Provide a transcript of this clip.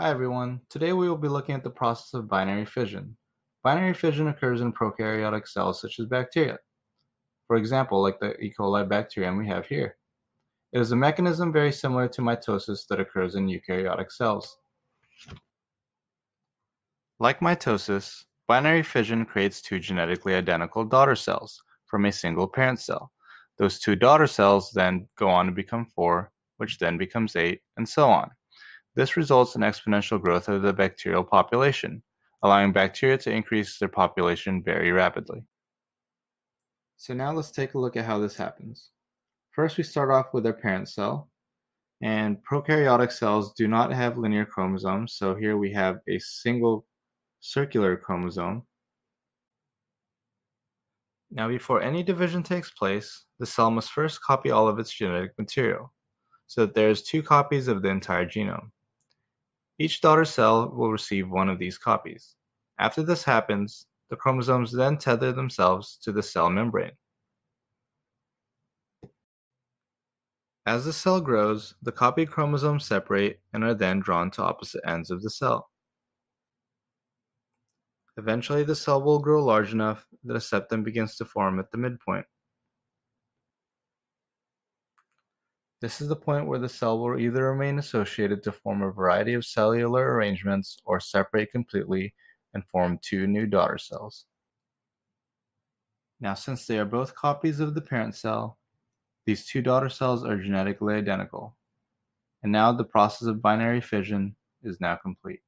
Hi everyone, today we will be looking at the process of binary fission. Binary fission occurs in prokaryotic cells such as bacteria. For example, like the E. coli bacterium we have here. It is a mechanism very similar to mitosis that occurs in eukaryotic cells. Like mitosis, binary fission creates two genetically identical daughter cells from a single parent cell. Those two daughter cells then go on to become four, which then becomes eight, and so on. This results in exponential growth of the bacterial population, allowing bacteria to increase their population very rapidly. So now let's take a look at how this happens. First we start off with our parent cell, and prokaryotic cells do not have linear chromosomes, so here we have a single circular chromosome. Now before any division takes place, the cell must first copy all of its genetic material, so that there is two copies of the entire genome. Each daughter cell will receive one of these copies. After this happens, the chromosomes then tether themselves to the cell membrane. As the cell grows, the copied chromosomes separate and are then drawn to opposite ends of the cell. Eventually the cell will grow large enough that a septum begins to form at the midpoint. This is the point where the cell will either remain associated to form a variety of cellular arrangements or separate completely and form two new daughter cells. Now since they are both copies of the parent cell, these two daughter cells are genetically identical. And now the process of binary fission is now complete.